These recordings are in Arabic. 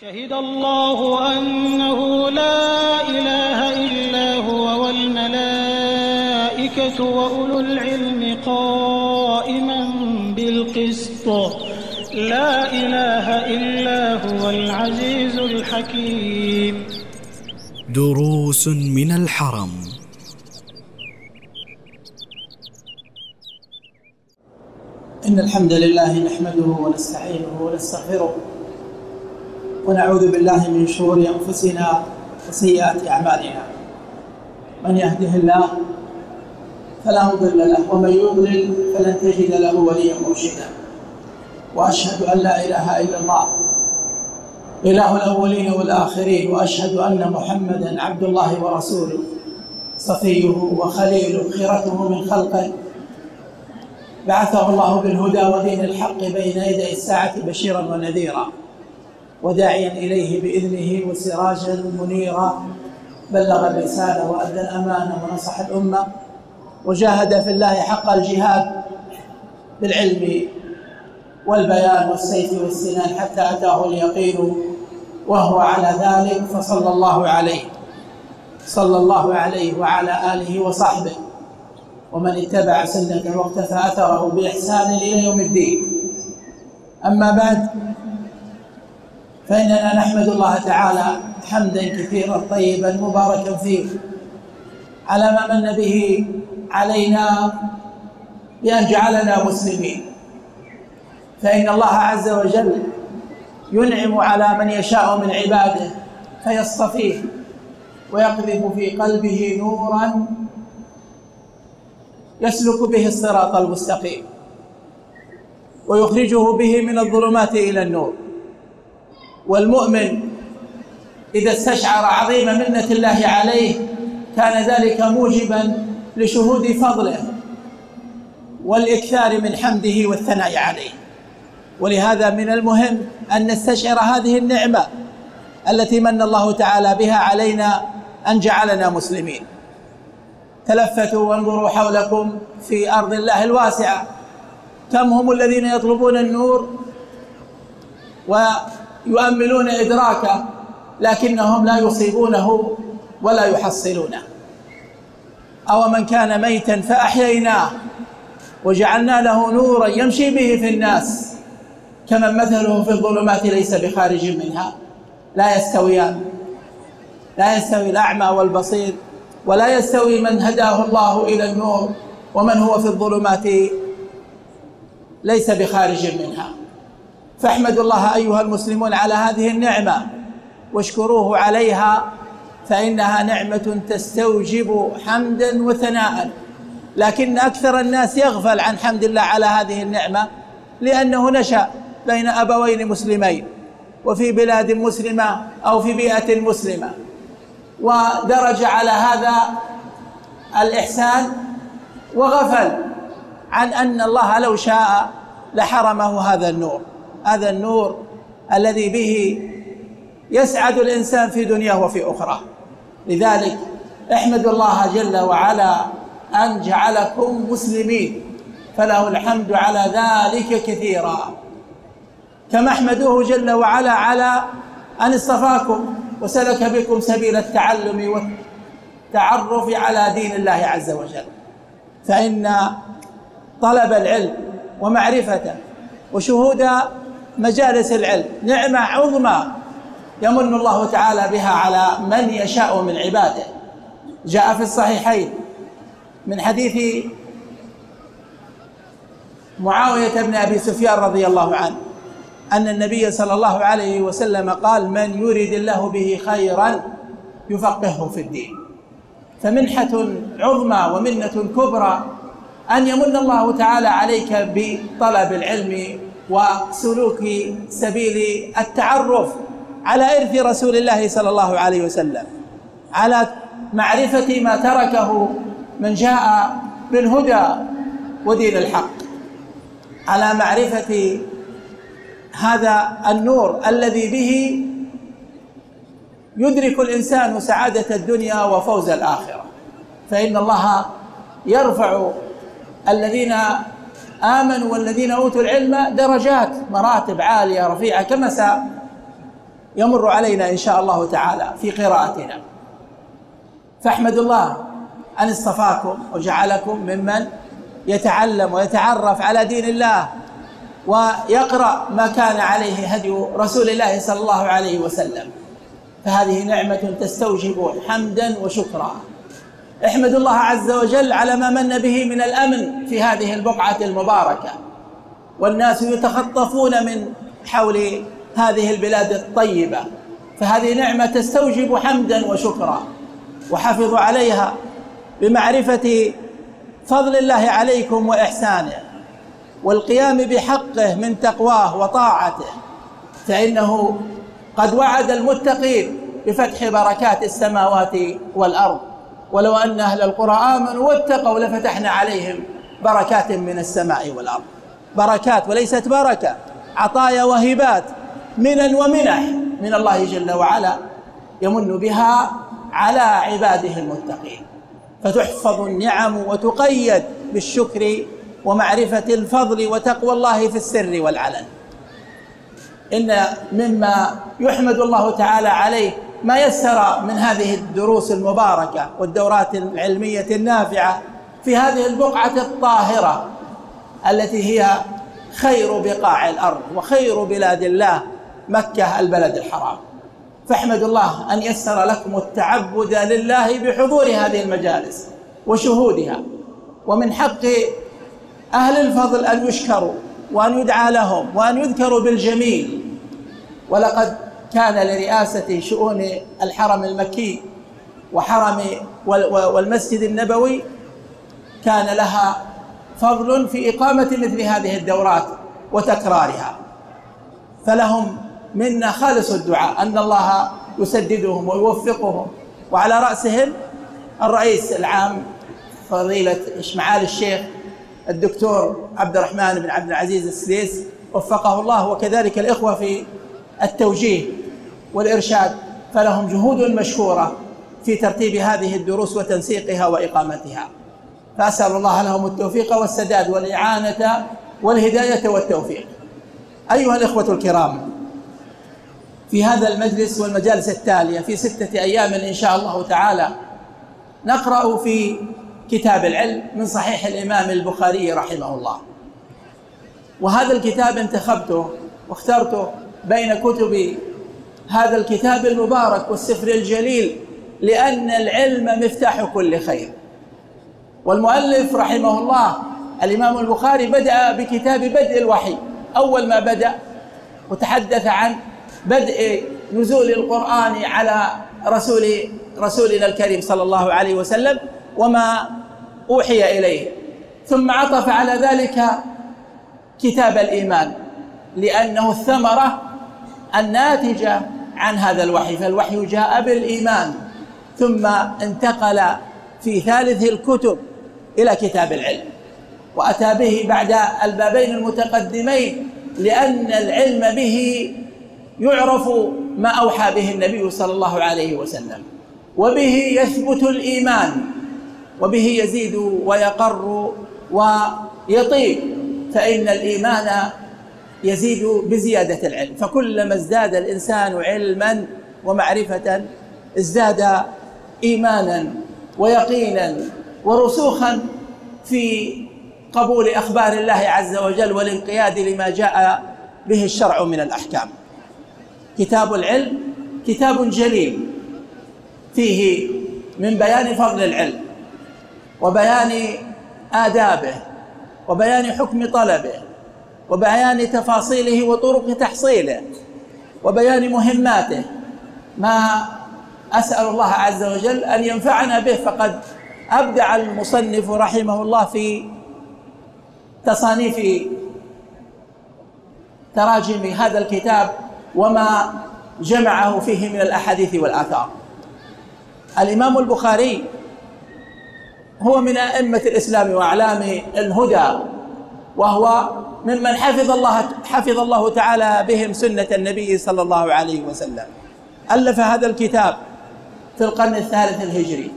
شهد الله أنه لا إله إلا هو والملائكة وأولو العلم قائما بالقسط. لا إله إلا هو العزيز الحكيم. دروس من الحرم. إن الحمد لله نحمده ونستعينه ونستغفره ونعوذ بالله من شرور أنفسنا وسيئات أعمالنا. من يهده الله فلا مضل له ومن يضلل فلن تجد له وليا مرشدا. وأشهد أن لا إله إلا الله إله الأولين والآخرين وأشهد أن محمدا عبد الله ورسوله صفيه وخليله خيرته من خلقه. بعثه الله بالهدى ودين الحق بين يدي الساعة بشيرا ونذيرا. وداعيا إليه بإذنه وسراجا منيرا بلغ الرسالة وأدى الأمانة ونصح الأمة وجاهد في الله حق الجهاد بالعلم والبيان والسيف والسنان حتى أتاه اليقين وهو على ذلك فصلى الله عليه صلى الله عليه وعلى آله وصحبه ومن اتبع سنته واقتفى أثره بإحسان إلى يوم الدين. أما بعد فإننا نحمد الله تعالى حمدا كثيرا طيبا مباركا فيه. على ما من به علينا بأن جعلنا مسلمين. فإن الله عز وجل ينعم على من يشاء من عباده فيصطفيه ويقذف في قلبه نورا يسلك به الصراط المستقيم ويخرجه به من الظلمات إلى النور. والمؤمن إذا استشعر عظيم منة الله عليه كان ذلك موجبا لشهود فضله والإكثار من حمده والثناء عليه. ولهذا من المهم أن نستشعر هذه النعمة التي من الله تعالى بها علينا أن جعلنا مسلمين. تلفتوا وانظروا حولكم في أرض الله الواسعة. كم هم الذين يطلبون النور؟ ويؤملون إدراكه لكنهم لا يصيبونه ولا يحصلونه. أو من كان ميتا فأحييناه وجعلنا له نورا يمشي به في الناس كمن مثله في الظلمات ليس بخارج منها. لا يستويان لا يستوي الأعمى والبصير ولا يستوي من هداه الله إلى النور ومن هو في الظلمات ليس بخارج منها. فاحمدوا الله أيها المسلمون على هذه النعمة واشكروه عليها فإنها نعمة تستوجب حمدا وثناء. لكن أكثر الناس يغفل عن حمد الله على هذه النعمة لأنه نشأ بين أبوين مسلمين وفي بلاد مسلمة أو في بيئة مسلمة. ودرج على هذا الإحسان وغفل عن أن الله لو شاء لحرمه هذا النور. هذا النور الذي به يسعد الإنسان في دنياه وفي أخرى. لذلك احمدوا الله جل وعلا أن جعلكم مسلمين فله الحمد على ذلك كثيرا. كما احمدوه جل وعلا على أن اصطفاكم وسلك بكم سبيل التعلم والتعرف على دين الله عز وجل. فإن طلب العلم ومعرفته وشهود مجالس العلم. نعمة عظمى يمن الله تعالى بها على من يشاء من عباده. جاء في الصحيحين من حديث معاوية بن أبي سفيان رضي الله عنه أن النبي صلى الله عليه وسلم قال من يرد الله به خيرا يفقهه في الدين. فمنحة عظمى ومنة كبرى أن يمن الله تعالى عليك بطلب العلم وسلوك سبيل التعرف على إرث رسول الله صلى الله عليه وسلم على معرفة ما تركه من جاء بالهدى ودين الحق على معرفة هذا النور الذي به يدرك الإنسان سعادة الدنيا وفوز الآخرة. فإن الله يرفع الذين آمنوا والذين أوتوا العلم درجات مراتب عالية رفيعة كما يمر علينا إن شاء الله تعالى في قراءتنا. فاحمد الله أن اصطفاكم وجعلكم ممن يتعلم ويتعرف على دين الله ويقرأ ما كان عليه هدي رسول الله صلى الله عليه وسلم. فهذه نعمة تستوجب حمدا وشكرا. احمد الله عز وجل على ما من به من الأمن في هذه البقعة المباركة. والناس يتخطفون من حول هذه البلاد الطيبة. فهذه نعمة تستوجب حمدا وشكرا. وحافظوا عليها بمعرفة فضل الله عليكم وإحسانه. والقيام بحقه من تقواه وطاعته. فإنه قد وعد المتقين بفتح بركات السماوات والأرض. ولو أن أهل القرى آمنوا واتقوا لفتحنا عليهم بركات من السماء والأرض. بركات وليست بركة عطايا وهبات منا ومنح من الله جل وعلا يمن بها على عباده المتقين. فتحفظ النعم وتقيد بالشكر ومعرفة الفضل وتقوى الله في السر والعلن. إن مما يحمد الله تعالى عليه ما يسر من هذه الدروس المباركة والدورات العلمية النافعة في هذه البقعة الطاهرة التي هي خير بقاع الأرض وخير بلاد الله مكة البلد الحرام. فاحمدوا الله أن يسر لكم التعبد لله بحضور هذه المجالس وشهودها. ومن حق أهل الفضل أن يشكروا وأن يدعى لهم وأن يذكروا بالجميل. ولقد كان لرئاسة شؤون الحرم المكي وحرم والمسجد النبوي كان لها فضل في إقامة مثل هذه الدورات وتكرارها. فلهم منا خالص الدعاء أن الله يسددهم ويوفقهم. وعلى رأسهم الرئيس العام فضيلة إشمعال الشيخ الدكتور عبد الرحمن بن عبد العزيز السديس وفقه الله وكذلك الإخوة في التوجيه والإرشاد فلهم جهود مشكورة في ترتيب هذه الدروس وتنسيقها وإقامتها. فأسأل الله لهم التوفيق والسداد والإعانة والهداية والتوفيق. أيها الإخوة الكرام في هذا المجلس والمجالس التالية في ستة أيام إن شاء الله تعالى نقرأ في كتاب العلم من صحيح الإمام البخاري رحمه الله. وهذا الكتاب انتخبته واخترته بين كتب هذا الكتاب المبارك والسفر الجليل لأن العلم مفتاح كل خير. والمؤلف رحمه الله الإمام البخاري بدأ بكتاب بدء الوحي. أول ما بدأ وتحدث عن بدء نزول القرآن على رسول رسولنا الكريم صلى الله عليه وسلم وما أوحي إليه. ثم عطف على ذلك كتاب الإيمان لأنه الثمرة الناتجة عن هذا الوحي فالوحي جاء بالإيمان ثم انتقل في ثالث الكتب إلى كتاب العلم وأتى به بعد البابين المتقدمين لأن العلم به يعرف ما أوحى به النبي صلى الله عليه وسلم وبه يثبت الإيمان وبه يزيد ويقر ويطيب فإن الإيمان يزيد بزيادة العلم. فكلما ازداد الإنسان علما ومعرفة ازداد إيمانا ويقينا ورسوخا في قبول أخبار الله عز وجل والانقياد لما جاء به الشرع من الأحكام. كتاب العلم كتاب جليل فيه من بيان فضل العلم وبيان آدابه وبيان حكم طلبه وبيان تفاصيله وطرق تحصيله وبيان مهماته. ما أسأل الله عز وجل أن ينفعنا به فقد أبدع المصنف رحمه الله في تصانيف تراجم هذا الكتاب وما جمعه فيه من الأحاديث والآثار. الإمام البخاري هو من أئمة الإسلام وأعلام الهدى وهو ممن حفظ الله حفظ الله تعالى بهم سنة النبي صلى الله عليه وسلم. ألف هذا الكتاب في القرن الثالث الهجري.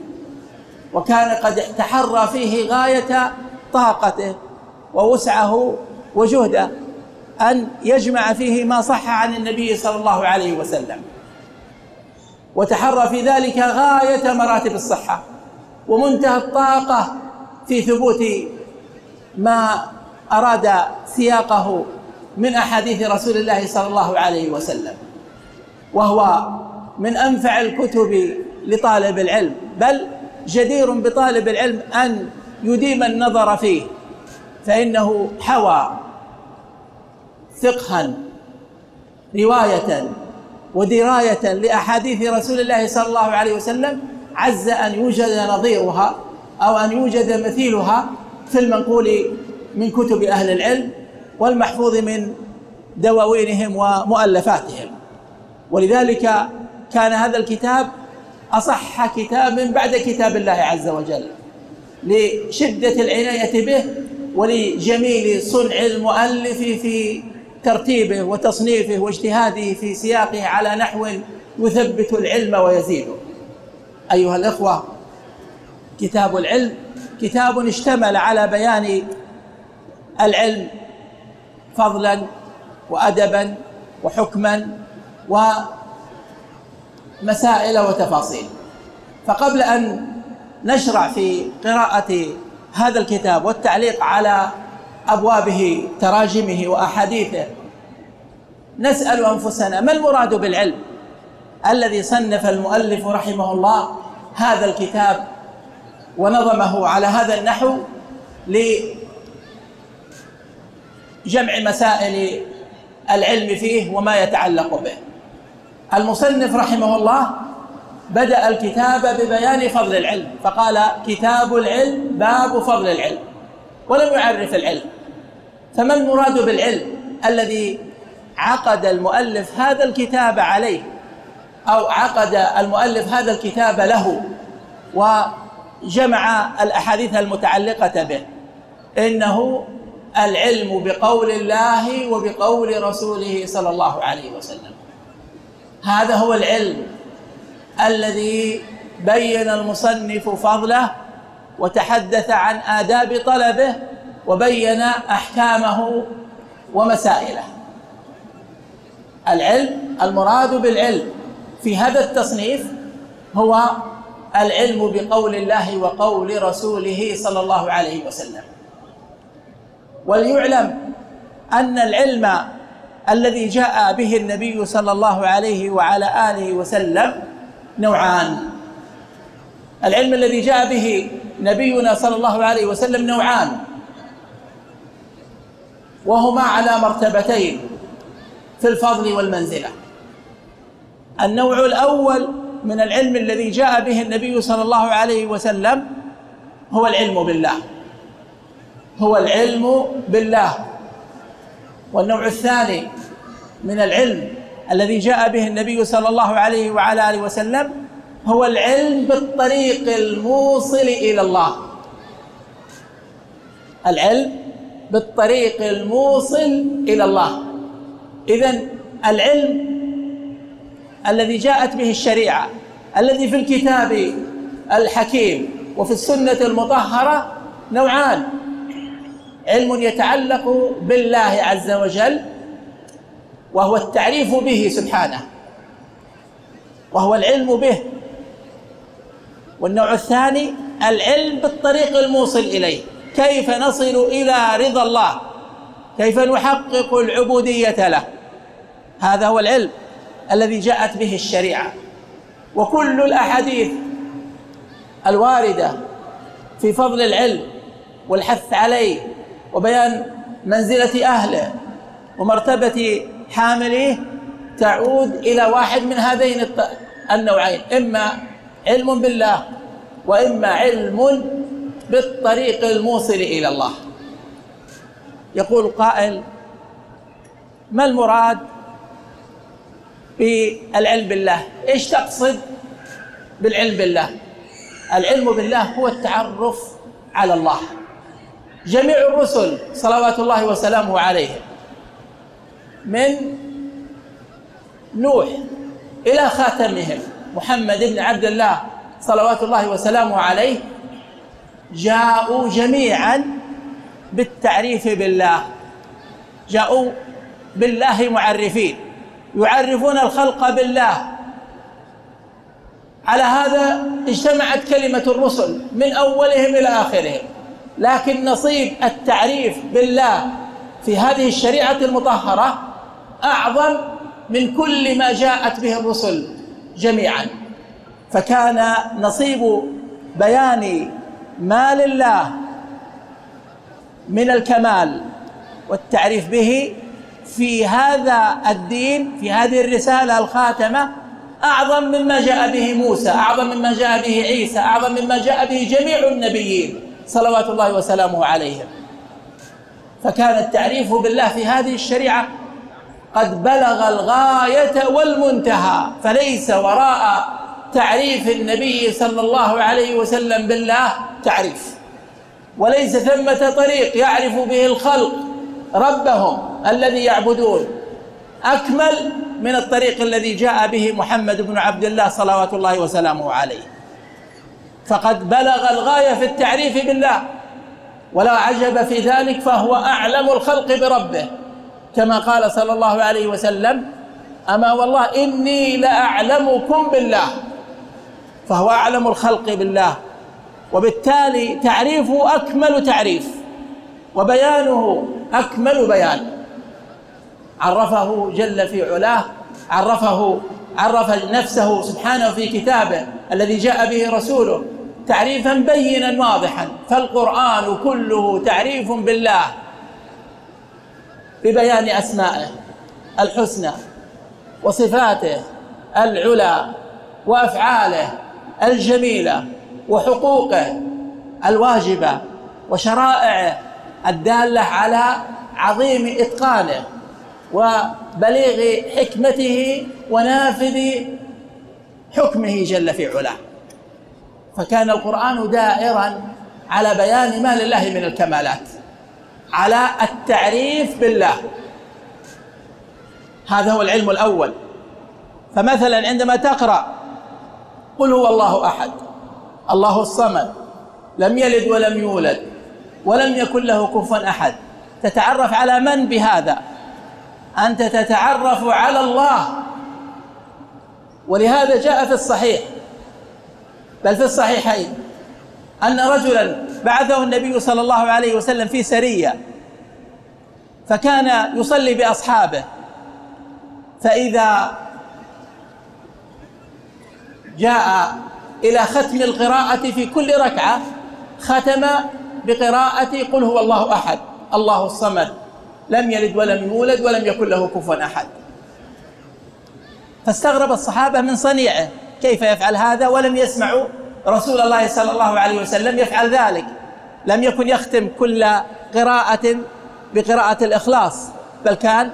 وكان قد تحرى فيه غاية طاقته ووسعه وجهده أن يجمع فيه ما صح عن النبي صلى الله عليه وسلم. وتحرى في ذلك غاية مراتب الصحة ومنتهى الطاقة في ثبوت ما أراد سياقه من أحاديث رسول الله صلى الله عليه وسلم وهو من أنفع الكتب لطالب العلم بل جدير بطالب العلم أن يديم النظر فيه فإنه حوى فقها رواية ودراية لأحاديث رسول الله صلى الله عليه وسلم عز أن يوجد نظيرها أو أن يوجد مثيلها في المنقول من كتب أهل العلم والمحفوظ من دواوينهم ومؤلفاتهم. ولذلك كان هذا الكتاب أصح كتاب من بعد كتاب الله عز وجل لشدة العناية به ولجميل صنع المؤلف في ترتيبه وتصنيفه واجتهاده في سياقه على نحو يثبت العلم ويزيده. أيها الإخوة كتاب العلم كتاب اشتمل على بيان العلم فضلا وأدبا وحكما ومسائل وتفاصيل. فقبل أن نشرع في قراءة هذا الكتاب والتعليق على أبوابه تراجمه وأحاديثه نسأل أنفسنا ما المراد بالعلم الذي صنف المؤلف رحمه الله هذا الكتاب ونظمه على هذا النحو لجمع مسائل العلم فيه وما يتعلق به. المصنف رحمه الله بدأ الكتاب ببيان فضل العلم فقال كتاب العلم باب فضل العلم ولم يعرف العلم. فما المراد بالعلم الذي عقد المؤلف هذا الكتاب عليه؟ أو عقد المؤلف هذا الكتاب له وجمع الأحاديث المتعلقة به؟ إنه العلم بقول الله وبقول رسوله صلى الله عليه وسلم. هذا هو العلم الذي بين المصنف فضله وتحدث عن آداب طلبه وبين أحكامه ومسائله. العلم المراد بالعلم في هذا التصنيف هو العلم بقول الله وقول رسوله صلى الله عليه وسلم. وليعلم أن العلم الذي جاء به النبي صلى الله عليه وعلى آله وسلم نوعان. العلم الذي جاء به نبينا صلى الله عليه وسلم نوعان. وهما على مرتبتين في الفضل والمنزلة. النوع الأول من العلم الذي جاء به النبي صلى الله عليه وسلم هو العلم بالله. هو العلم بالله. والنوع الثاني من العلم الذي جاء به النبي صلى الله عليه وعلى آله وسلم هو العلم بالطريق الموصل إلى الله. العلم بالطريق الموصل إلى الله. اذا العلم الذي جاءت به الشريعة الذي في الكتاب الحكيم وفي السنة المطهرة نوعان. علم يتعلق بالله عز وجل وهو التعريف به سبحانه وهو العلم به. والنوع الثاني العلم بالطريق الموصل إليه. كيف نصل إلى رضا الله؟ كيف نحقق العبودية له؟ هذا هو العلم الذي جاءت به الشريعة. وكل الأحاديث الواردة في فضل العلم والحث عليه وبيان منزلة أهله ومرتبة حامليه تعود إلى واحد من هذين النوعين إما علم بالله وإما علم بالطريق الموصل إلى الله. يقول قائل ما المراد بالعلم بالله؟ إيش تقصد بالعلم بالله؟ العلم بالله هو التعرف على الله. جميع الرسل صلوات الله وسلامه عليهم. من نوح إلى خاتمهم. محمد بن عبد الله صلوات الله وسلامه عليه جاءوا جميعا بالتعريف بالله. جاءوا بالله معرفين. يعرفون الخلق بالله. على هذا اجتمعت كلمة الرسل من أولهم إلى آخرهم. لكن نصيب التعريف بالله في هذه الشريعة المطهرة أعظم من كل ما جاءت به الرسل جميعا. فكان نصيب بيان ما لله من الكمال والتعريف به في هذا الدين في هذه الرسالة الخاتمة أعظم مما جاء به موسى أعظم مما جاء به عيسى أعظم مما جاء به جميع النبيين. صلوات الله وسلامه عليهم. فكان التعريف بالله في هذه الشريعة قد بلغ الغاية والمنتهى فليس وراء تعريف النبي صلى الله عليه وسلم بالله تعريف. وليس ثمة طريق يعرف به الخلق ربهم الذي يعبدون. أكمل من الطريق الذي جاء به محمد بن عبد الله صلوات الله وسلامه عليه. فقد بلغ الغاية في التعريف بالله. ولا عجب في ذلك فهو أعلم الخلق بربه. كما قال صلى الله عليه وسلم أما والله إني لأعلمكم بالله. فهو أعلم الخلق بالله. وبالتالي تعريفه أكمل تعريف وبيانه أكمل بيان. عرفه جل في علاه عرفه عرف نفسه سبحانه في كتابه الذي جاء به رسوله تعريفا بينا واضحا. فالقرآن كله تعريف بالله ببيان أسمائه الحسنى وصفاته العلى وأفعاله الجميلة وحقوقه الواجبة وشرائعه الدالة على عظيم إتقانه. وبليغ حكمته ونافذ حكمه جل في علاه. فكان القرآن دائرا على بيان ما لله من الكمالات على التعريف بالله. هذا هو العلم الأول. فمثلا عندما تقرأ قل هو الله أحد الله الصمد لم يلد ولم يولد ولم يكن له كفوا أحد تتعرف على من بهذا؟ أنت تتعرف على الله. ولهذا جاء في الصحيح بل في الصحيحين أن رجلا بعثه النبي صلى الله عليه وسلم في سرية فكان يصلي بأصحابه. فإذا جاء إلى ختم القراءة في كل ركعة ختم بقراءة قل هو الله أحد الله الصمد. لم يلد ولم يولد ولم يكن له كفوا أحد. فاستغرب الصحابة من صنيعه كيف يفعل هذا؟ ولم يسمعوا رسول الله صلى الله عليه وسلم يفعل ذلك. لم يكن يختم كل قراءة بقراءة الإخلاص بل كان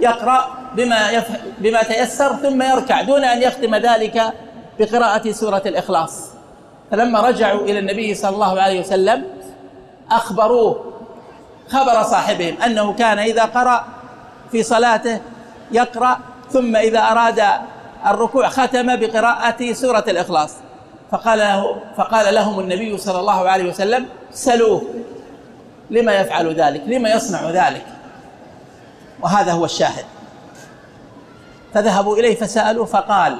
يقرأ بما, يف... بما تيسر ثم يركع دون أن يختم ذلك بقراءة سورة الإخلاص. فلما رجعوا إلى النبي صلى الله عليه وسلم أخبروه خبر صاحبهم أنه كان إذا قرأ في صلاته يقرأ ثم إذا أراد الركوع ختم بقراءة سورة الإخلاص. فقال له فقال لهم النبي صلى الله عليه وسلم سلوه لما يفعل ذلك؟ لما يصنع ذلك؟ وهذا هو الشاهد. فذهبوا إليه فسألوه فقال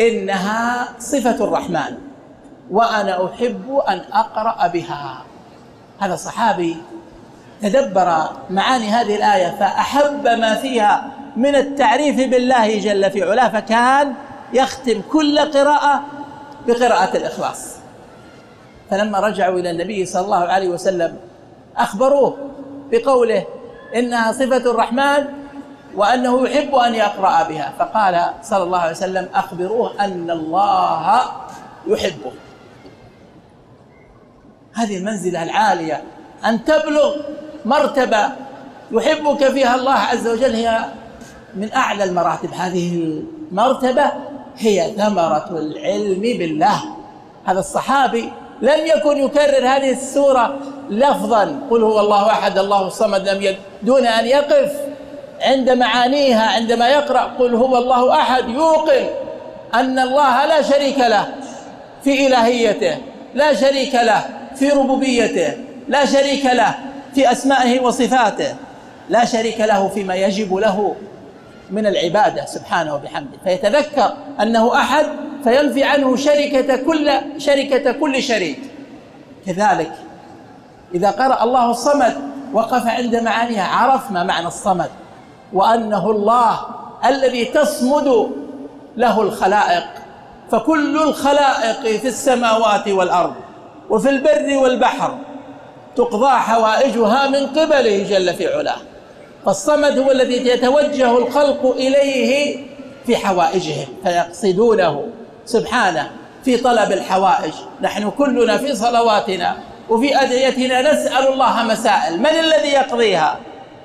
إنها صفة الرحمن وأنا أحب أن أقرأ بها. هذا صحابي تدبر معاني هذه الآية فأحب ما فيها من التعريف بالله جل في علاه فكان يختم كل قراءة بقراءة الإخلاص. فلما رجعوا إلى النبي صلى الله عليه وسلم أخبروه بقوله إنها صفة الرحمن وأنه يحب أن يقرأ بها فقال صلى الله عليه وسلم أخبروه أن الله يحبه. هذه المنزلة العالية أن تبلغ مرتبة يحبك فيها الله عز وجل هي من أعلى المراتب. هذه المرتبة هي ثمرة العلم بالله. هذا الصحابي لم يكن يكرر هذه السورة لفظا. قل هو الله أحد الله الصمد لم يلد دون أن يقف عند معانيها عندما يقرأ قل هو الله أحد يوقن أن الله لا شريك له في إلهيته لا شريك له في ربوبيته لا شريك له في أسمائه وصفاته. لا شريك له فيما يجب له من العبادة سبحانه وبحمده. فيتذكر أنه أحد فينفي عنه شركة كل شركة كل شريك. كذلك إذا قرأ الله الصمد وقف عند معانيها عرف ما معنى الصمد. وأنه الله الذي تصمد له الخلائق. فكل الخلائق في السماوات والأرض وفي البر والبحر تقضى حوائجها من قبله جل في علاه. فالصمد هو الذي يتوجه الخلق إليه في حوائجهم فيقصدونه. سبحانه في طلب الحوائج. نحن كلنا في صلواتنا وفي أدعيتنا نسأل الله مسائل. من الذي يقضيها؟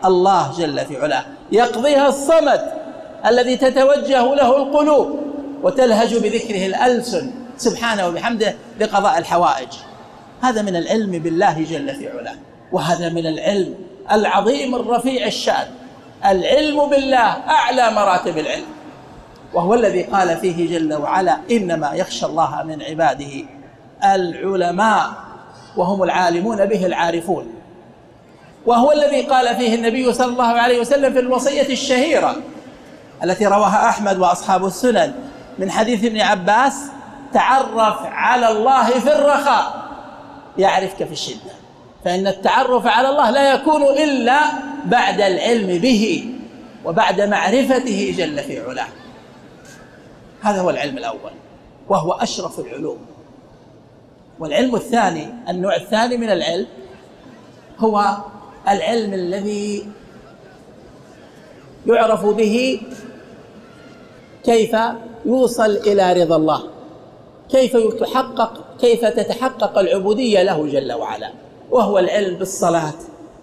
الله جل في علاه. يقضيها الصمد الذي تتوجه له القلوب وتلهج بذكره الألسن. سبحانه وبحمده لقضاء الحوائج. هذا من العلم بالله جل في علاه وهذا من العلم العظيم الرفيع الشأن. العلم بالله أعلى مراتب العلم وهو الذي قال فيه جل وعلا إنما يخشى الله من عباده العلماء وهم العالمون به العارفون. وهو الذي قال فيه النبي صلى الله عليه وسلم في الوصية الشهيرة التي رواها أحمد وأصحاب السنن من حديث ابن عباس تعرف على الله في الرخاء يعرفك في الشدة. فإن التعرف على الله لا يكون إلا بعد العلم به وبعد معرفته جل في علاه. هذا هو العلم الأول وهو أشرف العلوم. والعلم الثاني النوع الثاني من العلم هو العلم الذي يعرف به كيف يوصل إلى رضا الله. كيف يتحقق كيف تتحقق العبودية له جل وعلا. وهو العلم بالصلاة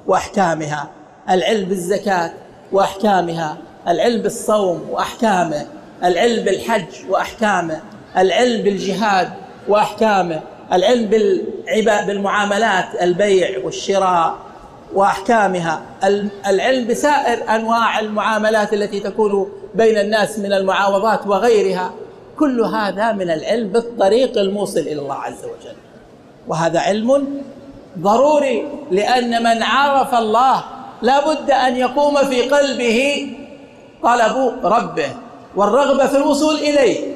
وأحكامها العلم بالزكاة وأحكامها العلم بالصوم وأحكامه العلم بالحج وأحكامه العلم بالجهاد وأحكامه العلم بالمعاملات البيع والشراء وأحكامها العلم بسائر أنواع المعاملات التي تكون بين الناس من المعاوضات وغيرها. كل هذا من العلم بالطريق الموصل إلى الله عز وجل. وهذا علم ضروري لأن من عرف الله لا بد أن يقوم في قلبه طلب ربه والرغبة في الوصول إليه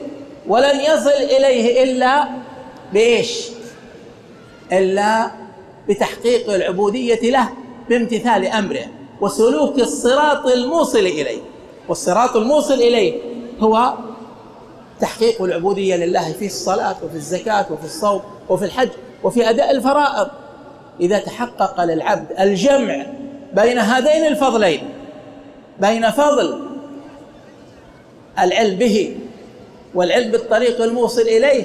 ولن يصل إليه إلا بإيش؟ إلا بتحقيق العبودية له بامتثال أمره وسلوك الصراط الموصل إليه. والصراط الموصل إليه هو تحقيق العبودية لله في الصلاة وفي الزكاة وفي الصوم وفي الحج وفي أداء الفرائض. إذا تحقق للعبد الجمع بين هذين الفضلين بين فضل العلم به والعلم بالطريق الموصل إليه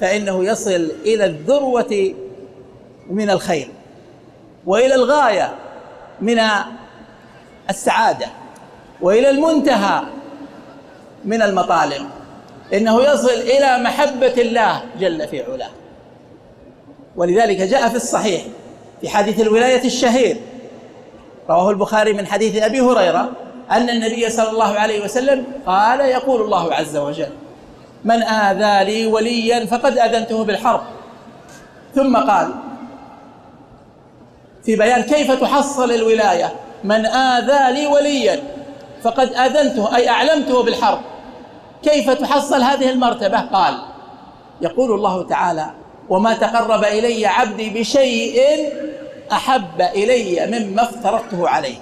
فإنه يصل إلى الذروة من الخير وإلى الغاية من السعادة وإلى المنتهى من المطالب. إنه يصل إلى محبة الله جل في علاه. ولذلك جاء في الصحيح في حديث الولاية الشهير. رواه البخاري من حديث أبي هريرة أن النبي صلى الله عليه وسلم قال يقول الله عز وجل من آذى لي وليا فقد أذنته بالحرب ثم قال في بيان كيف تحصل الولاية من آذى لي وليا فقد آذنته أي أعلمته بالحرب كيف تحصل هذه المرتبة؟ قال يقول الله تعالى وما تقرب إلي عبدي بشيء أحب إلي مما افترضته عليه.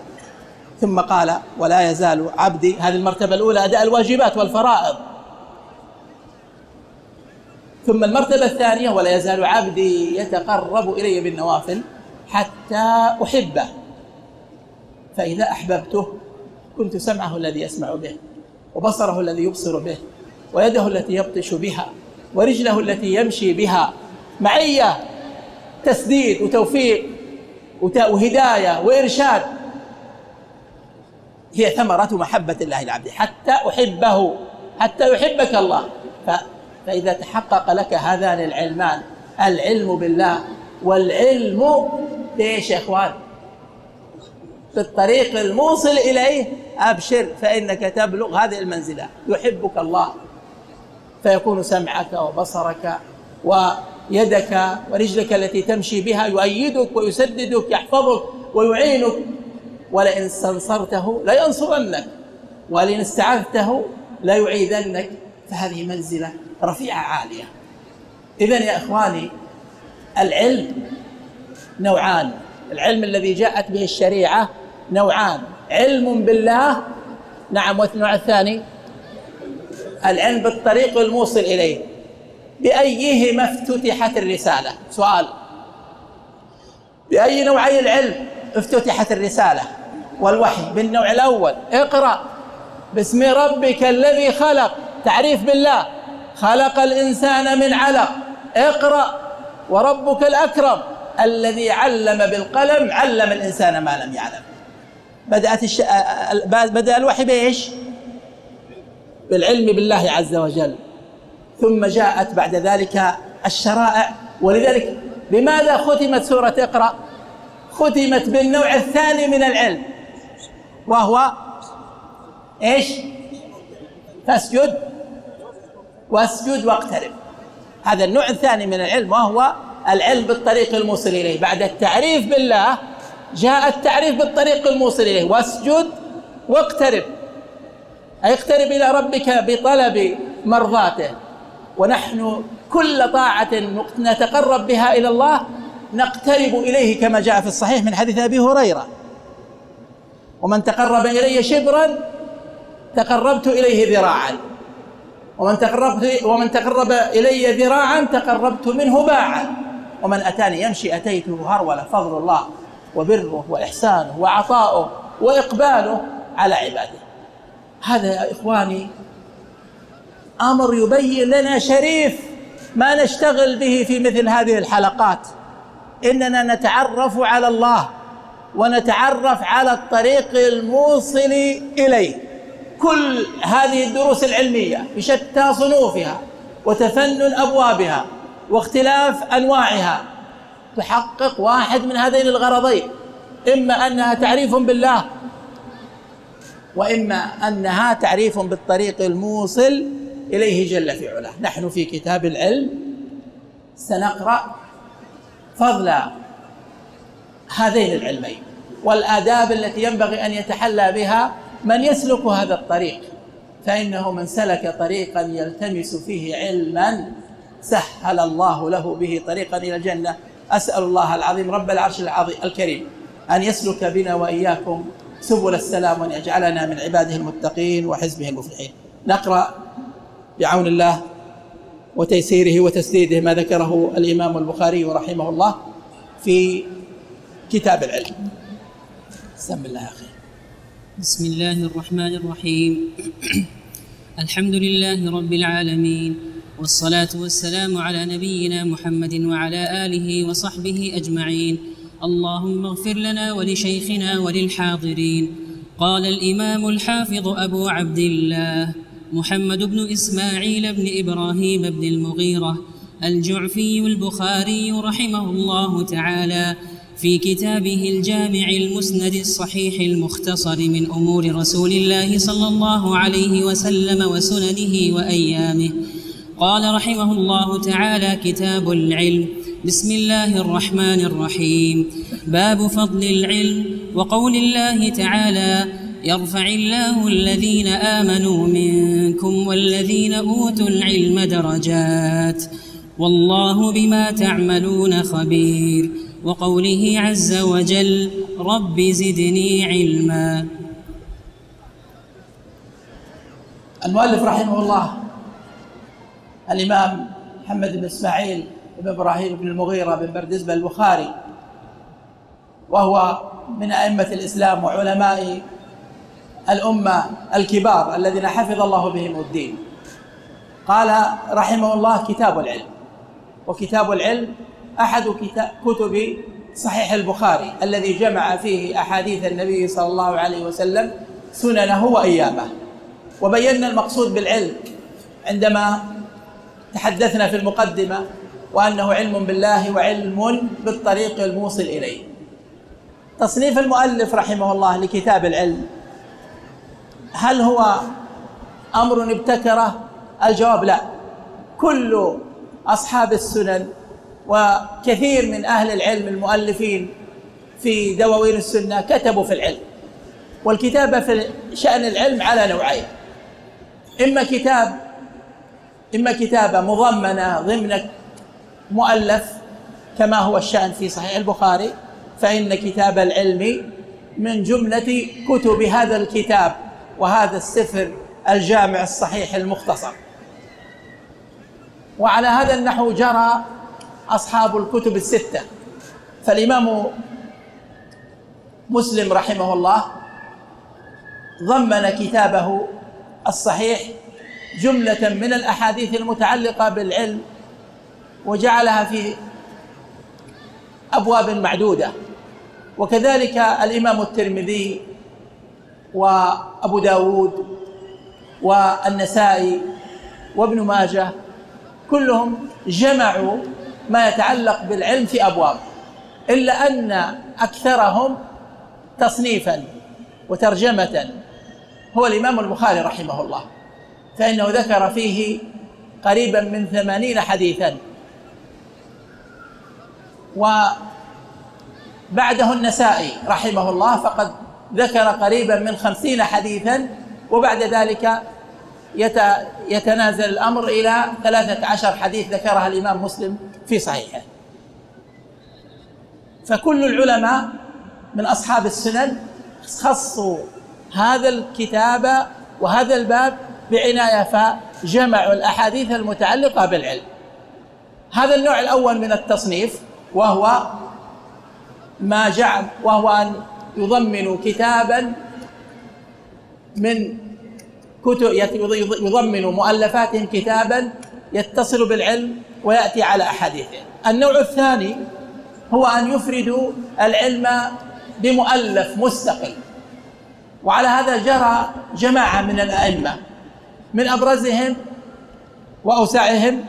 ثم قال ولا يزال عبدي هذه المرتبة الأولى أداء الواجبات والفرائض. ثم المرتبة الثانية ولا يزال عبدي يتقرب إلي بالنوافل حتى أحبه. فإذا أحببته كنت سمعه الذي يسمع به. وبصره الذي يبصر به ويده التي يبطش بها ورجله التي يمشي بها. معية تسديد وتوفيق وهداية وإرشاد. هي ثمرة محبة الله العبد حتى أحبه حتى يحبك الله. فإذا تحقق لك هذان العلمان العلم بالله والعلم بإيش يا إخوان؟ بالطريق الموصل إليه أبشر فإنك تبلغ هذه المنزلة. يحبك الله. فيكون سمعك وبصرك ويدك ورجلك التي تمشي بها يؤيدك ويسددك يحفظك ويعينك. ولئن استنصرته لينصرنك ولئن استعذته ليعيذنك. فهذه منزلة رفيعة عالية. إذا يا إخواني العلم نوعان. العلم الذي جاءت به الشريعة نوعان. علم بالله نعم والنوع الثاني العلم بالطريق الموصل إليه. بأيهما افتتحت الرسالة؟ سؤال. بأي نوعي العلم افتتحت الرسالة؟ والوحي بالنوع الأول. اقرأ. باسم ربك الذي خلق. تعريف بالله. خلق الإنسان من علق. اقرأ. وربك الأكرم. الذي علم بالقلم علم الإنسان ما لم يعلم. بدأت الش... بدأ الوحي بإيش؟ بالعلم بالله عز وجل. ثم جاءت بعد ذلك الشرائع. ولذلك بماذا ختمت سورة اقرأ؟ ختمت بالنوع الثاني من العلم وهو إيش؟ فاسجد واسجد واقترب. هذا النوع الثاني من العلم وهو العلم بالطريق الموصل إليه. بعد التعريف بالله جاء التعريف بالطريق الموصل إليه. واسجد واقترب. أي اقترب إلى ربك بطلب مرضاته. ونحن كل طاعة نتقرب بها إلى الله نقترب إليه كما جاء في الصحيح من حديث أبي هريرة. ومن تقرب إلي شبرا تقربت إليه ذراعا. ومن تقرب ومن تقرب إلي ذراعا تقربت منه باعا. ومن أتاني يمشي أتيته هروله فضل الله. وبره وإحسانه وعطاؤه وإقباله على عباده. هذا يا إخواني أمر يبين لنا شريف ما نشتغل به في مثل هذه الحلقات. إننا نتعرف على الله ونتعرف على الطريق الموصل إليه. كل هذه الدروس العلمية بشتى صنوفها وتفنن أبوابها واختلاف أنواعها تحقق واحد من هذين الغرضين إما أنها تعريف بالله وإما أنها تعريف بالطريق الموصل إليه جل في علاه. نحن في كتاب العلم سنقرأ فضل هذين العلمين والآداب التي ينبغي أن يتحلى بها من يسلك هذا الطريق فإنه من سلك طريقا يلتمس فيه علما سهل الله له به طريقا إلى الجنة. أسأل الله العظيم رب العرش العظيم الكريم أن يسلك بنا وإياكم سبل السلام وأن يجعلنا من عباده المتقين وحزبه المفلحين. نقرأ بعون الله وتيسيره وتسديده ما ذكره الإمام البخاري رحمه الله في كتاب العلم. سم الله أخي. بسم الله الرحمن الرحيم. الحمد لله رب العالمين. والصلاة والسلام على نبينا محمد وعلى آله وصحبه أجمعين. اللهم اغفر لنا ولشيخنا وللحاضرين. قال الإمام الحافظ أبو عبد الله محمد بن إسماعيل بن إبراهيم بن المغيرة الجعفي البخاري رحمه الله تعالى في كتابه الجامع المسند الصحيح المختصر من أمور رسول الله صلى الله عليه وسلم وسننه وأيامه. قال رحمه الله تعالى كتاب العلم. بسم الله الرحمن الرحيم. باب فضل العلم وقول الله تعالى يرفع الله الذين آمنوا منكم والذين أوتوا العلم درجات. والله بما تعملون خبير. وقوله عز وجل رب زدني علما. المؤلف رحمه الله الإمام محمد بن إسماعيل بن إبراهيم بن المغيرة بن بردزبة البخاري وهو من أئمة الإسلام وعلماء الأمة الكبار الذين حفظ الله بهم الدين. قال رحمه الله كتاب العلم وكتاب العلم أحد كتب صحيح البخاري الذي جمع فيه أحاديث النبي صلى الله عليه وسلم سننه وأيامه. وبينا المقصود بالعلم عندما تحدثنا في المقدمة وأنه علم بالله وعلم بالطريق الموصل إليه. تصنيف المؤلف رحمه الله لكتاب العلم هل هو أمر ابتكره؟ الجواب لا. كل أصحاب السنن وكثير من أهل العلم المؤلفين في دواوين السنة كتبوا في العلم والكتابة في شأن العلم على نوعين إما كتاب إما كتابة مضمنة ضمن مؤلف كما هو الشأن في صحيح البخاري فإن كتاب العلم من جملة كتب هذا الكتاب وهذا السفر الجامع الصحيح المختصر. وعلى هذا النحو جرى أصحاب الكتب الستة. فالإمام مسلم رحمه الله ضمن كتابه الصحيح جملة من الأحاديث المتعلقة بالعلم وجعلها في أبواب معدودة. وكذلك الإمام الترمذي وأبو داود والنسائي وابن ماجه كلهم جمعوا ما يتعلق بالعلم في أبواب إلا أن أكثرهم تصنيفا وترجمة. هو الإمام البخاري رحمه الله. فإنه ذكر فيه قريبا من ثمانين حديثا. وبعده النسائي رحمه الله فقد ذكر قريبا من خمسين حديثا وبعد ذلك يتنازل الأمر إلى ثلاثة عشر حديث ذكرها الإمام مسلم في صحيحه. فكل العلماء من أصحاب السنن خصوا هذا الكتاب وهذا الباب بعناية فجمعوا الأحاديث المتعلقة بالعلم. هذا النوع الأول من التصنيف وهو ما جعل وهو أن يضمن كتابا من كتب يضمن مؤلفاتهم كتابا يتصل بالعلم ويأتي على أحاديثهم النوع الثاني هو أن يفردوا العلم بمؤلف مستقل. وعلى هذا جرى جماعة من الأئمة من أبرزهم وأوسعهم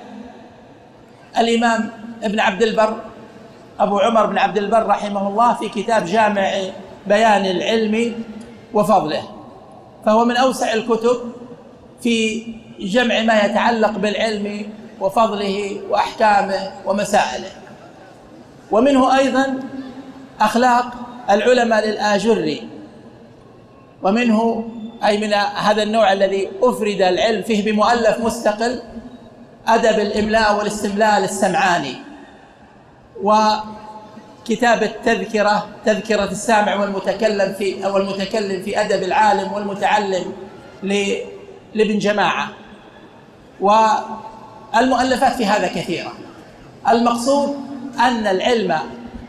الإمام ابن عبد البر أبو عمر بن عبد البر رحمه الله في كتاب جامع بيان العلم وفضله. فهو من أوسع الكتب في جمع ما يتعلق بالعلم وفضله وأحكامه ومسائله. ومنه أيضا أخلاق العلماء للآجري ومنه أي من هذا النوع الذي أفرد العلم فيه بمؤلف مستقل أدب الإملاء والاستملاء للسمعاني وكتاب التذكرة تذكرة السامع والمتكلم في أو المتكلم في أدب العالم والمتعلم لابن جماعة. والمؤلفات في هذا كثيرة. المقصود أن العلم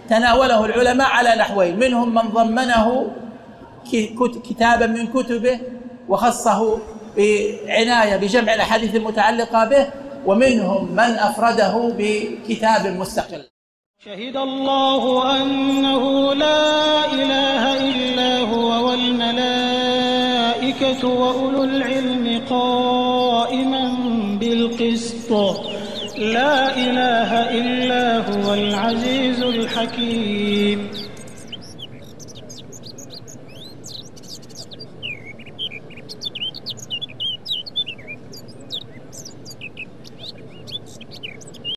تناوله العلماء على نحوين منهم من ضمنه كتابا من كتبه وخصه بعناية بجمع الأحاديث المتعلقة به ومنهم من أفرده بكتاب مستقل. شهد الله أنه لا إله إلا هو والملائكة وأولو العلم قائما بالقسط. لا إله إلا هو العزيز الحكيم.